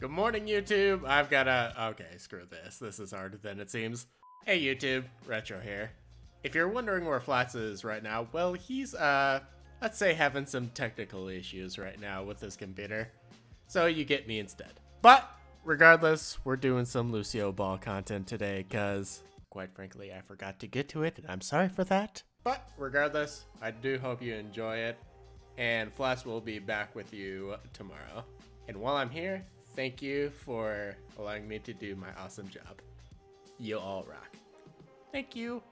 Good morning, YouTube. I've got a. Okay, screw this. This is harder than it seems. Hey, YouTube. Retro here. If you're wondering where Flats is right now, well, he's, uh, let's say having some technical issues right now with his computer. So you get me instead. But, regardless, we're doing some Lucio Ball content today, because, quite frankly, I forgot to get to it, and I'm sorry for that. But, regardless, I do hope you enjoy it, and Flats will be back with you tomorrow. And while I'm here, thank you for allowing me to do my awesome job. You all rock. Thank you.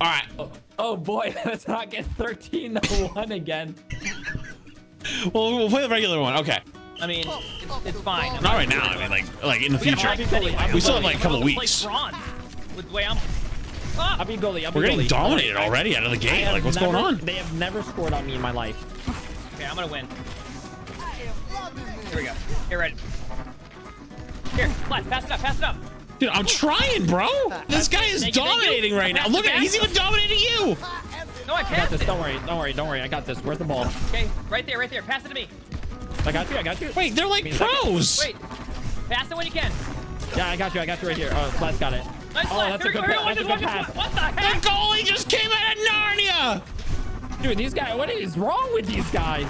All right. Oh, oh boy, let's not get 13 to 1 again. Well, we'll play the regular one. Okay. I mean, it's, it's fine. I'm Not right now. I mean, like, like in the We future. practice anyway. We still have like a couple We'll play weeks. With the way I'm. I'll Ah! be goalie. I'll be We're getting goalie. dominated already out of the I gate. Like, what's never- going on? They have never scored on me in my life. Okay, I'm gonna win. Here we go. Here, right. Here, flat, pass it up, pass it up. Dude, I'm trying, bro. This guy is Thank you, you. dominating right now. Look at it. He's even dominating you. No, I I got this. it. Don't worry. Don't worry. Don't worry. I got this. Where's the ball? Okay, right there, right there. Pass it to me. I got you. I got you. Wait, they're like Give me pros. Wait. Pass it when you can. Yeah, I got you. I got you right here. Oh, Flat's got it. Nice Oh, that's a we good pass. That's a good pass. What the The goalie just came out of Narnia. Dude, these guys. What is wrong with these guys?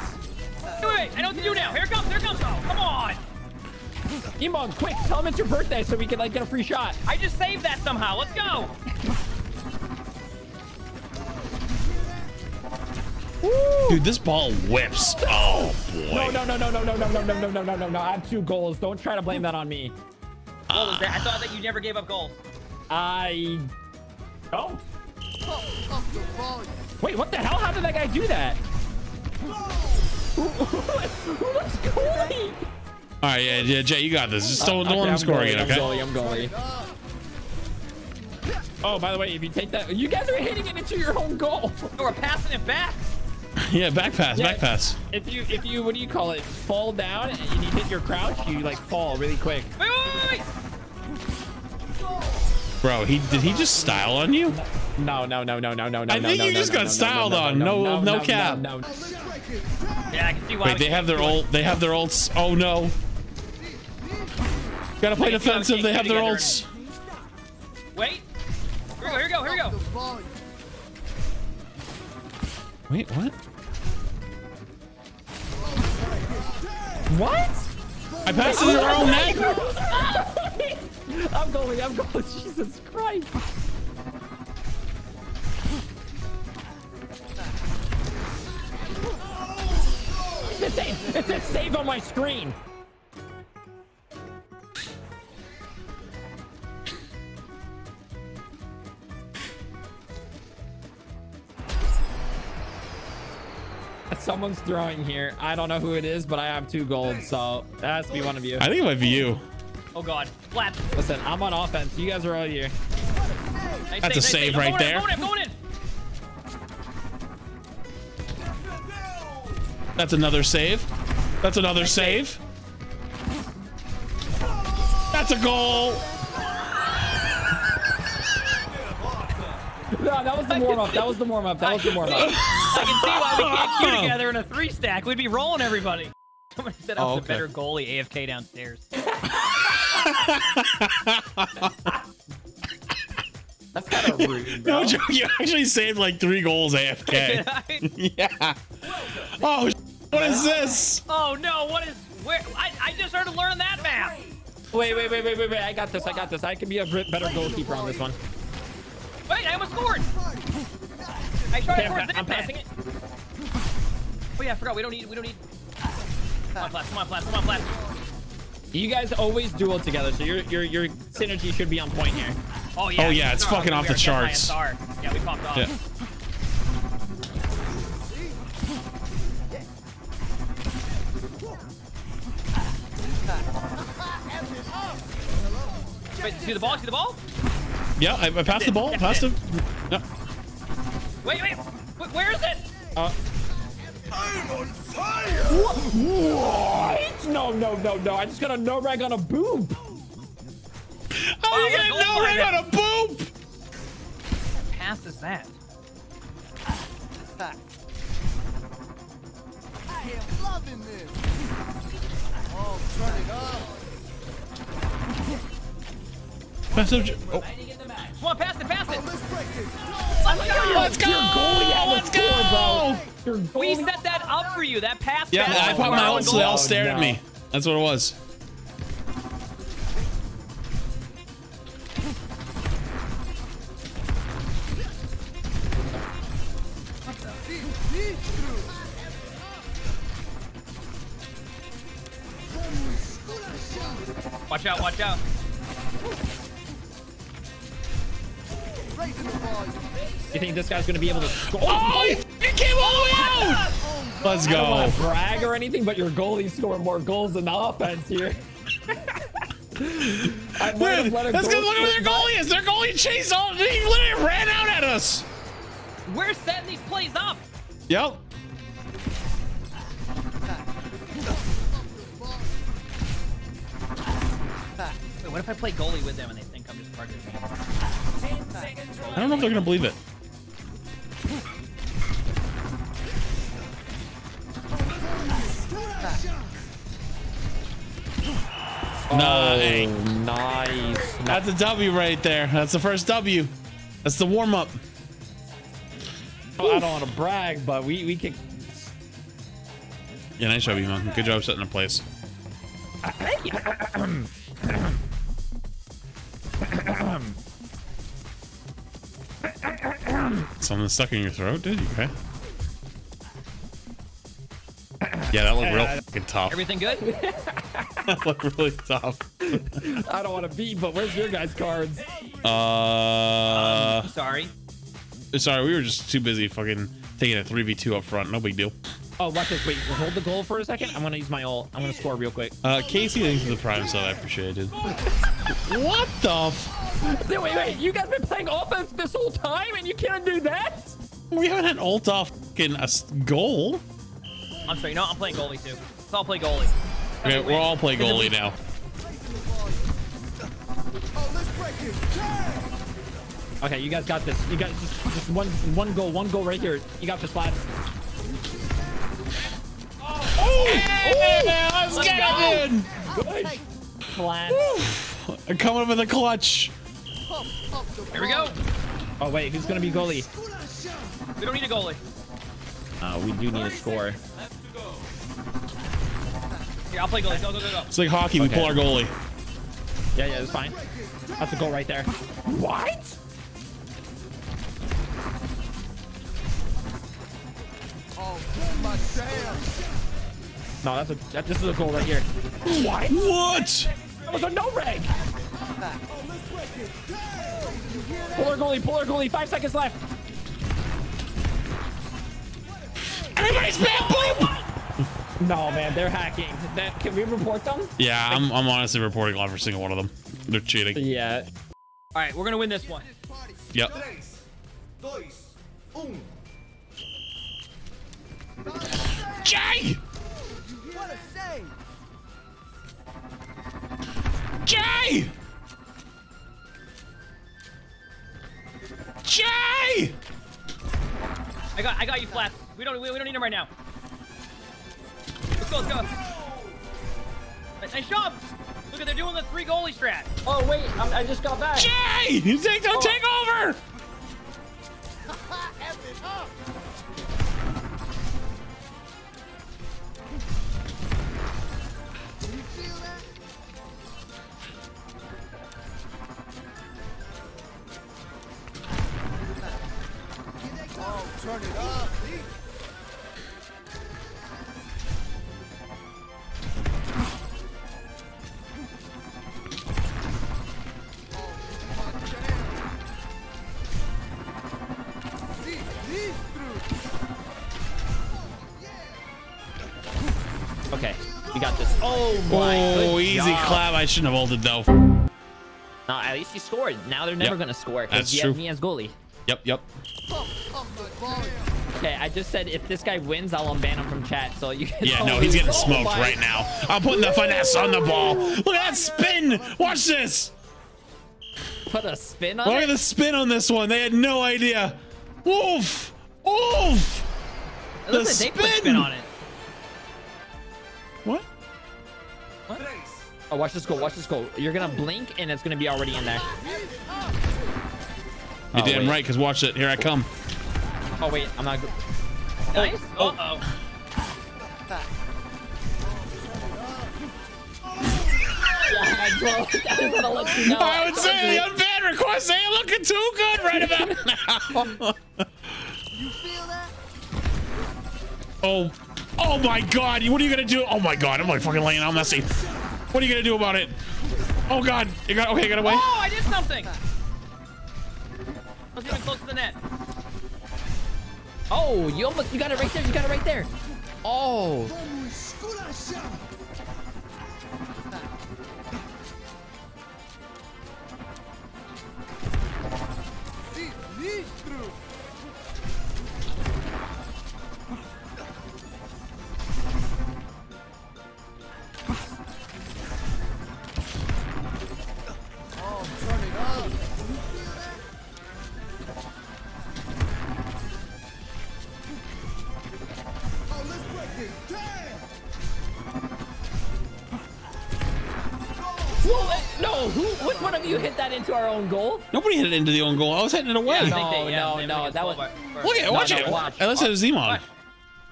Wait, I know what to do now. Here it comes, here it comes. Oh, come on. Emongg, quick, tell them it's your birthday so we can like get a free shot. I just saved that somehow. Let's go. Dude, this ball whips. Oh boy. No, no, no, no, no, no, no, no, no, no, no, no, no, no. I have two goals. Don't try to blame that on me. What was that? I thought that you never gave up goals. I don't. Wait, what the hell? How did that guy do that? Who, who, who goalie? All right, yeah, yeah, Jay, you got this. Just don't, don't let him I'm score goalie, again, okay? I'm goalie. I'm goalie. Oh, by the way, if you take that, you guys are hitting it into your own goal. No, we're passing it back. Yeah, back pass, Yeah. back pass. If you, if you, what do you call it? Fall down and you hit your crouch, you like fall really quick. Wait. Bro, he did he just style on you? No, no, no, no, no, no, no. I no, think no, you no, just no, got no, styled no, on. No, No- no cap. No, no. Yeah, I can see why. Wait, we they can't have their do it. old. They have their old. s- Oh no. Gotta play Wait, defensive. we They have can't their get old. together s- Wait. Here we go, here we go, here we go. Wait, what? What? I passed it in our own net. I'm going. I'm going. Jesus Christ. It says, it says save on my screen. Someone's throwing here. I don't know who it is, but I have two gold, so that has to be one of you. I think it might be you. Oh god. Flat. Listen, I'm on offense. You guys are all here. Nice That's a nice save I'm right going in, there. I'm going in, I'm going in. That's another save. That's another save. That's a goal. No, that was the warm up. That was the warm up. That was the warm up. I can see why we can't queue together in a three stack. We'd be rolling everybody. Somebody said I was Oh, a better goalie AFK downstairs. That's kind of rude, bro. No joke. You actually saved like three goals AFK. yeah. Oh, what is this? oh no, what is where I, I just started learning that map. Wait, wait, wait, wait, wait, wait. I got this. I got this. I can be a better goalkeeper on this one. Wait, I almost scored. I tried Okay, to I'm, score pa- I'm passing it. Oh yeah, I forgot. We don't need we don't need Come on, Flat, come on, Flat, come on, Flat. You guys always duel together, so your your your synergy should be on point here. Oh yeah. Oh, yeah, it's Sorry, fucking off the dead by a charts. Yeah, we popped off. Yeah. Wait, see the ball? See the ball? Yeah, I, I passed the ball. Passed him. Yeah. Wait, wait. Wait, Where is it? Uh, What? No, no, no, no. I just got a no rag on a boob. Oh, How are you what a gonna goal know line right on a boop? Pass is that? I am loving this. Oh, pass up. Oh, Come on, pass it, pass it. let's go. Your goalie had the Let's score, go. bro. Your We set that up for you. That pass. Yeah, pass I was popped my our ult, so they all stared at me. That's what it was. Watch out, watch out. Think this guy's gonna be able to score? Oh, oh he f***ing came all the way out. Let's I don't want go. to brag or anything, but your goalie's scoring more goals than the offense here. I might Dude, let a let's go look at where their slip by. goalie is. Their goalie chased all. He literally ran out at us. We're setting these plays up. Yep. Wait, what if I play goalie with them and they think I'm just part of the? I don't know if they're gonna believe it. Nice. Oh, nice. That's a W right there. That's the first W. That's the warm up. I don't want to brag, but we we can. Yeah, nice job, you, man. Good job setting the place. Thank you. Something stuck in your throat, did you? Okay. Yeah, that looked real uh, fucking tough. Everything good? that looked really tough. I don't want to beat, but where's your guys' cards? Uh, Sorry. sorry, we were just too busy fucking taking a three v two up front. No big deal. Oh, watch this. Wait, hold the goal for a second. I'm gonna use my ult. I'm gonna score real quick. Uh, Casey, thanks for the prime sub. I appreciate it. what the? F- Wait, wait, wait. You guys been playing offense this whole time, and you can't do that? we haven't had ult off fucking a s- goal. I'm sorry. No, I'm playing goalie too. Let's all play goalie. Okay, we'll all play goalie now. Okay, you guys got this. You got just, just one one goal, one goal right here. You got this, lad. Hey, man, let's Let's get go. it, dude. Good. Flat. Coming up with a clutch. Here we go. Oh wait, who's gonna be goalie? We don't need a goalie. Uh, we do need a score. Here, I'll play goalie. Go, go, go, go. It's like hockey. We Okay. pull our goalie. Yeah, yeah, it's fine. That's a goal right there. What? oh No, that's a that, this is a goal right here. What? What? That was a no reg. Pull our goalie, pull our goalie. Five seconds left. Everybody's bad No, man, they're hacking. That, can we report them? Yeah, I'm, I'm honestly reporting on every single one of them. They're cheating. Yeah. All right, we're gonna win this one. Yep. Jay! Jay! Jay! I got, I got you, flat. We don't, we, we don't need him right now. Let's go, let's go. Nice, nice job. Look at they're doing the three goalie strat. Oh wait, I'm, I just got back. Jay! You take, don't oh. take over! Okay, Oh my. Oh, easy job. clap. I shouldn't have ulted though. No, at least you scored. Now they're never Yep. gonna score That's because you true. have me as goalie. Yep, yep. Okay, I just said if this guy wins, I'll unban him from chat. So you. Can Yeah, no, he's getting Oh smoked my- right now. I'm putting the finesse on the ball. Look at that spin. Watch this. Put a spin on Look it. at the spin on this one. They had no idea. Oof. Oof. Listen, they spin. spin on it. What? Oh, watch this go. Watch this go. You're gonna blink and it's gonna be already in there. You're Oh, damn wait. right, because watch it. Here I come. Oh wait, I'm not. go- Nice. Uh oh. Yeah, bro. I was gonna let you know. I would say the unbanned request ain't looking too good right about now. you feel that? oh, oh my God! What are you gonna do? Oh my God! I'm like fucking laying out messy. What are you gonna do about it? Oh God! You got okay. You got away. Oh, I did something. I was even close to the net. Oh, you almost you got it right there. You got it right there. Oh. One of you hit that into our own goal? Nobody hit it into the own goal. I was hitting it away. I No, they- yeah, no, they no, that was- by- by- Look at it. No, Watch no, it. watch. Hey, let's hit Zemon. Watch.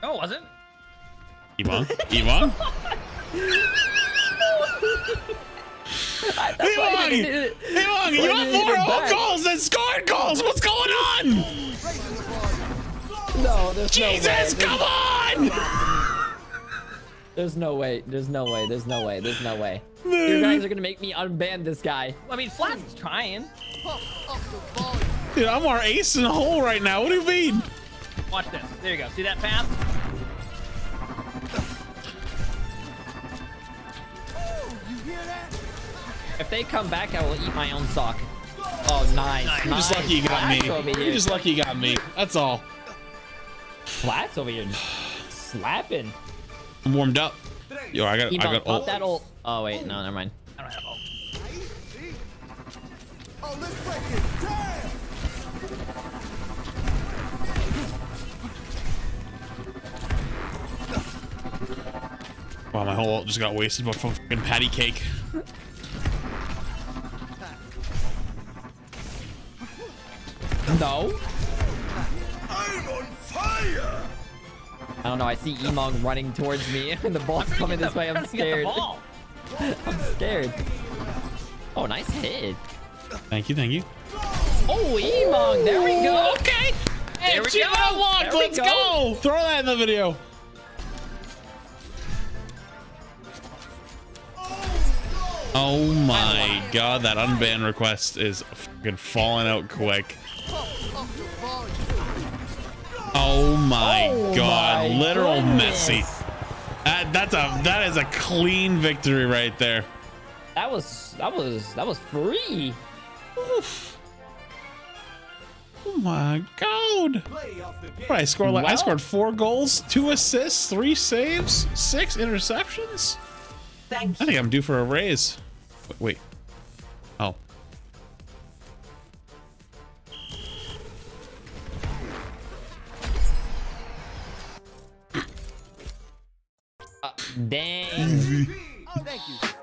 No, it wasn't. Ivan. Ivan. That's why I Ivan. didn't hit it. Ivan, you have didn't more own back? goals than scored goals. What's going on? No, there's Jesus, no way. come on! There's no way. There's no way. There's no way. There's no way. You guys are gonna make me unban this guy. I mean, Flats is trying. Dude, I'm our ace in the hole right now. What do you mean? Watch this. There you go. See that path? If they come back, I will eat my own sock. Oh, nice. Nice. You're just lucky you got Flats me. You're just lucky you got me. That's all. Flats over here just slapping. I'm warmed up. Yo, I got, I Emo, got pop ult. that ult. Oh, wait. No, never mind. I don't have ult. Wow, my whole ult just got wasted by fucking patty cake. No. I don't know. I see Emongg running towards me, and the ball's coming this way. I'm Trying to get the scared. ball. I'm scared. Oh, nice hit. Thank you, thank you. Oh, Emongg. There we go. Okay. There we go. unlocked. There we Let's go. go. Throw that in the video. Oh, oh my god, that unban request is fucking falling out quick. Oh, oh, Oh my Oh god, my literal goodness. messy. That, that's a that is a clean victory right there. That was that was that was free. Oof. Oh my god. What I scored like I scored four goals, two assists, three saves, six interceptions. I think I'm due for a raise. Wait. wait. Dang. Oh, thank you.